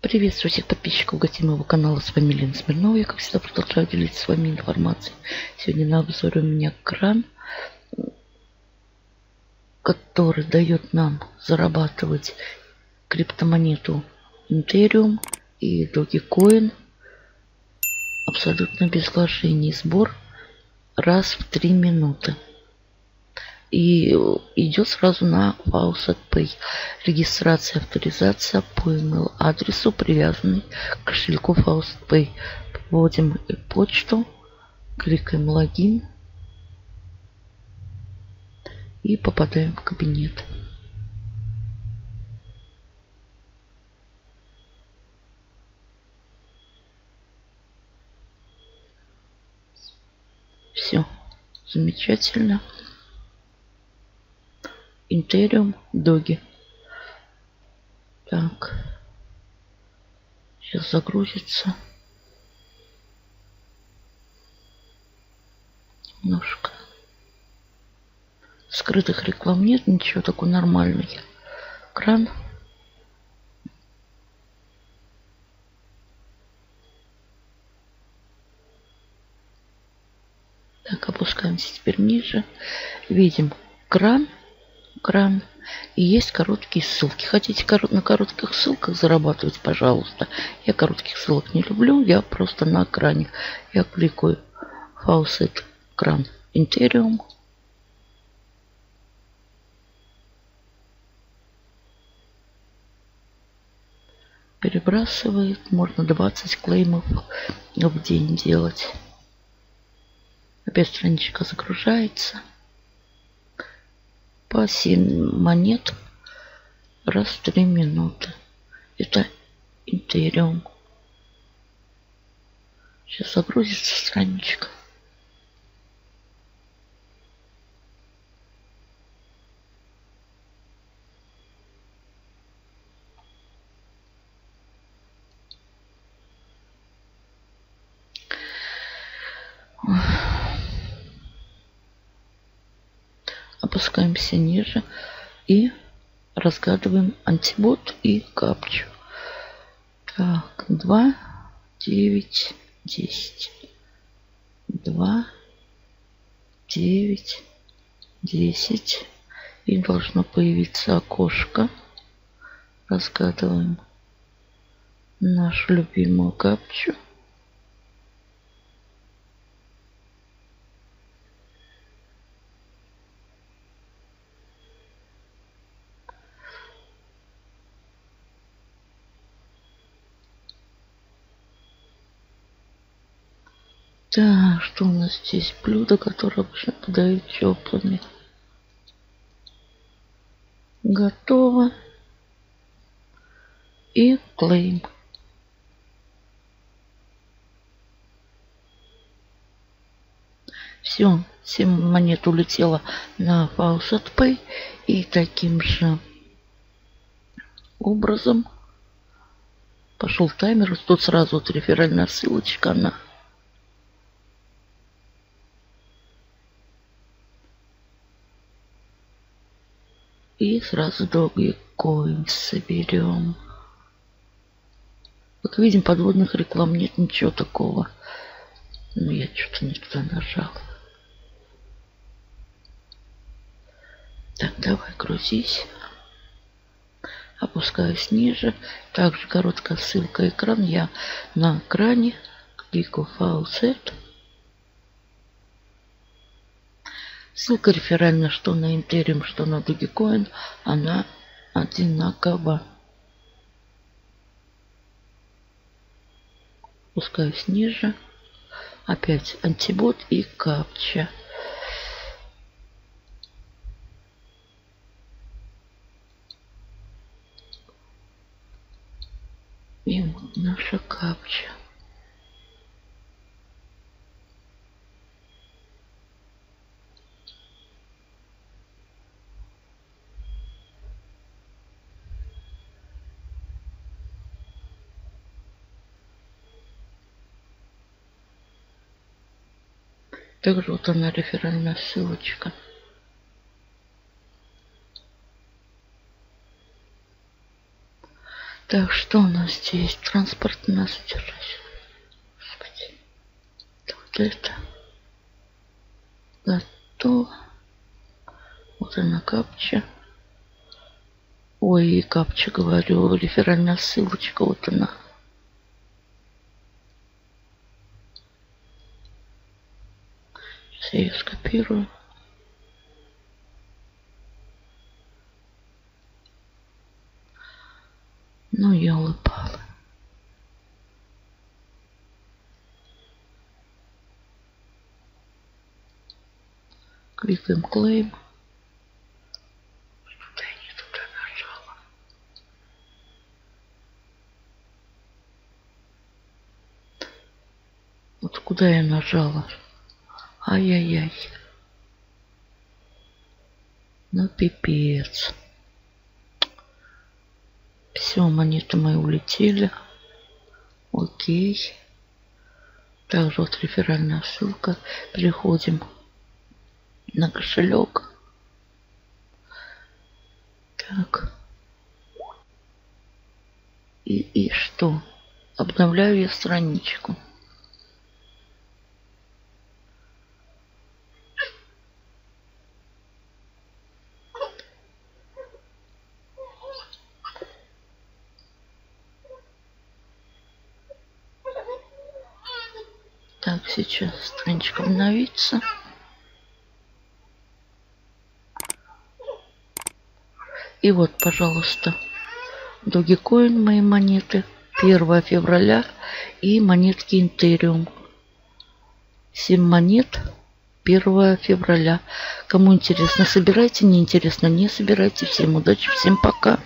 Приветствую всех подписчиков гостей моего канала. С вами Лена Смирнова. Я, как всегда, продолжаю делиться с вами информацией. Сегодня на обзоре у меня кран, который дает нам зарабатывать криптомонету Ethereum и Dogecoin абсолютно без вложений. Сбор раз в три минуты и идет сразу на Faucet Pay. Регистрация, авторизация по email адресу, привязанный к кошельку Faucet Pay. Вводим почту, кликаем логин и попадаем в кабинет. Все замечательно. Интериум Доги. Так. Сейчас загрузится. Немножко. Скрытых реклам нет, ничего такой нормальный. Кран. Так, опускаемся теперь ниже. Видим кран кран. И есть короткие ссылки. Хотите на коротких ссылках зарабатывать, пожалуйста. Я коротких ссылок не люблю. Я просто на экране. Я кликаю Faucet кран Interium. Перебрасывает. Можно 20 клеймов в день делать. Опять страничка загружается по 7 монет раз в 3 минуты. Это интериум. Сейчас загрузится страничка. Опускаемся ниже и разгадываем антибот и капчу. Так, 2, 9, 10. 2, 9, 10. И должно появиться окошко. Разгадываем нашу любимую капчу. Так, что у нас здесь? Блюдо, которое обычно подают теплыми. Готово. И клейм. Все, 7 монет улетело на Faucet Pay. И таким же образом пошел таймер. Тут сразу вот реферальная ссылочка на И сразу долгий коин соберем. Как видим, подводных реклам нет ничего такого. Но я что-то не туда нажал. Так, давай грузись. Опускаюсь ниже. Также короткая ссылка экран. Я на экране. Кликаю файл set. Ссылка реферальная что на Ethereum, что на Dogecoin, она одинакова. Пускаюсь ниже. Опять антибот и капча. И наша капча. Также вот она реферальная ссылочка. Так, что у нас здесь? Транспортное содержание. Господи. Вот это. Готово. Вот она капча. Ой, капча, говорю, реферальная ссылочка, вот она. Сейчас я ее скопирую. Ну. Кликаем клейм. Я не туда нажала. Вот куда я нажала? Ай-яй-яй. Ну, пипец. Все, монеты мои улетели. Окей. Также вот реферальная ссылка. Переходим на кошелек. Так. И, и что? Обновляю я страничку. Так, сейчас страничка обновится. И вот, пожалуйста, Dogecoin мои монеты. 1 февраля и монетки Интериум. 7 монет 1 февраля. Кому интересно, собирайте. Не интересно, не собирайте. Всем удачи, всем пока.